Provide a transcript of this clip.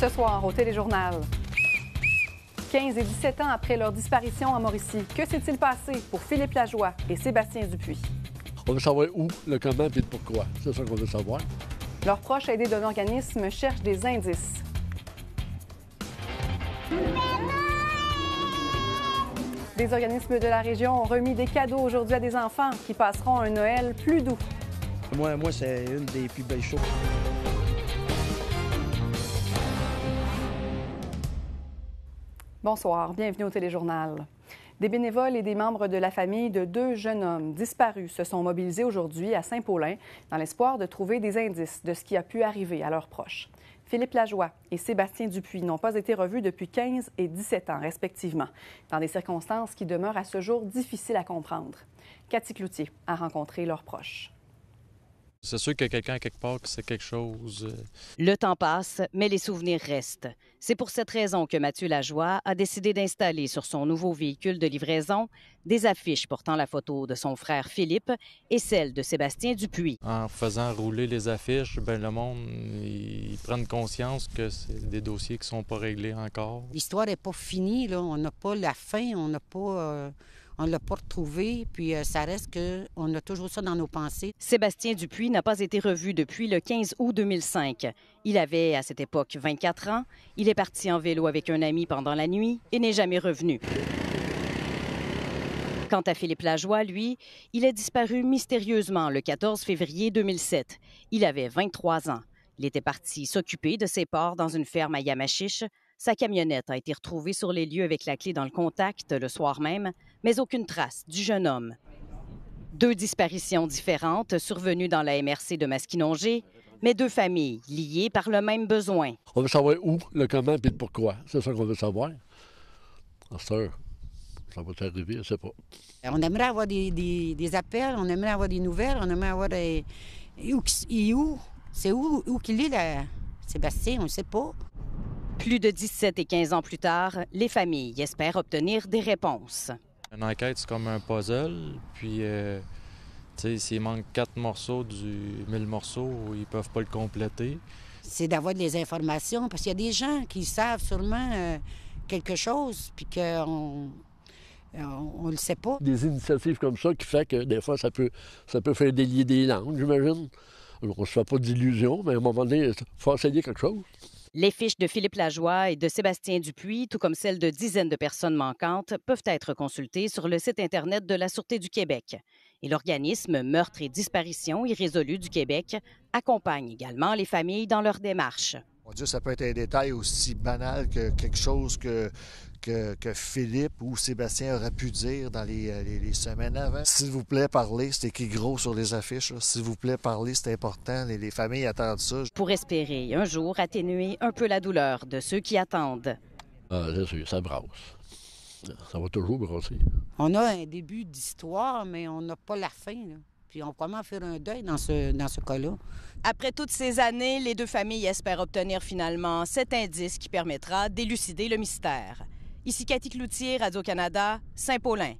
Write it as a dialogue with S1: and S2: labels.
S1: Ce soir, au Téléjournal. 15 et 17 ans après leur disparition à Mauricie, que s'est-il passé pour Philippe Lajoie et Sébastien Dupuis?
S2: On veut savoir où, le comment et le pourquoi. C'est ça qu'on veut savoir.
S1: Leurs proches aidés d'un organisme cherchent des indices. Des organismes de la région ont remis des cadeaux aujourd'hui à des enfants qui passeront un Noël plus doux.
S3: Moi, moi c'est une des plus belles choses.
S1: Bonsoir, bienvenue au Téléjournal. Des bénévoles et des membres de la famille de deux jeunes hommes disparus se sont mobilisés aujourd'hui à Saint-Paulin dans l'espoir de trouver des indices de ce qui a pu arriver à leurs proches. Philippe Lajoie et Sébastien Dupuis n'ont pas été revus depuis 15 et 17 ans, respectivement, dans des circonstances qui demeurent à ce jour difficiles à comprendre. Cathy Cloutier a rencontré leurs proches.
S4: C'est sûr que quelqu'un quelque part qui sait quelque chose. euh,
S5: Le temps passe, mais les souvenirs restent. C'est pour cette raison que Mathieu Lajoie a décidé d'installer sur son nouveau véhicule de livraison des affiches portant la photo de son frère Philippe et celle de Sébastien Dupuis.
S4: En faisant rouler les affiches, ben le monde ils prennent conscience que c'est des dossiers qui sont pas réglés encore.
S6: L'histoire n'est pas finie, là. On n'a pas la fin, on n'a pas. euh, on l'a pas retrouvé, puis euh, ça reste que on a toujours ça dans nos pensées.
S5: Sébastien Dupuis n'a pas été revu depuis le 15 août 2005. Il avait à cette époque 24 ans. Il est parti en vélo avec un ami pendant la nuit et n'est jamais revenu. Quant à Philippe Lajoie, lui, il est disparu mystérieusement le 14 février 2007. Il avait 23 ans. Il était parti s'occuper de ses porcs dans une ferme à Yamachiche. Sa camionnette a été retrouvée sur les lieux avec la clé dans le contact le soir même, mais aucune trace du jeune homme. Deux disparitions différentes survenues dans la MRC de Masquinongé, mais deux familles liées par le même besoin.
S2: On veut savoir où, le comment et le pourquoi. C'est ça qu'on veut savoir. Ah, ça, ça va t'arriver, je sais pas.
S6: On aimerait avoir des, des- des appels, on aimerait avoir des nouvelles, on aimerait avoir des. et Où, où? C'est où, où qu'il est, là? Sébastien, on ne sait pas.
S5: Plus de 17 et 15 ans plus tard, les familles espèrent obtenir des réponses.
S4: Une enquête, c'est comme un puzzle, puis euh, tu sais, s'il manque quatre morceaux du 1000 morceaux, ils peuvent pas le compléter.
S6: C'est d'avoir des informations, parce qu'il y a des gens qui savent sûrement euh, quelque chose, puis qu'on on ne le sait pas.
S2: Des initiatives comme ça qui fait que des fois, ça peut, ça peut faire délier des langues, j'imagine. On se fait pas d'illusions, mais à un moment donné, il faut essayer quelque chose.
S5: Les fiches de Philippe Lajoie et de Sébastien Dupuis, tout comme celles de dizaines de personnes manquantes, peuvent être consultées sur le site Internet de la Sûreté du Québec. Et l'organisme Meurtre et disparition irrésolue du Québec accompagne également les familles dans leur démarche.
S7: Mon Dieu, ça peut être un détail aussi banal que quelque chose que, que, que Philippe ou Sébastien auraient pu dire dans les, euh, les- les semaines avant. S'il vous plaît, parlez. C'est écrit gros sur les affiches. S'il vous plaît, parlez. C'est important. Les, les familles attendent ça.
S5: Pour espérer un jour atténuer un peu la douleur de ceux qui attendent.
S2: Ah, c'est sûr, ça brasse. Ça va toujours brasser.
S6: On a un début d'histoire, mais on n'a pas la fin. là. Puis on va comment faire un deuil dans ce, dans ce cas-là.
S5: Après toutes ces années, les deux familles espèrent obtenir finalement cet indice qui permettra d'élucider le mystère. Ici Cathy Cloutier, Radio-Canada, Saint-Paulin.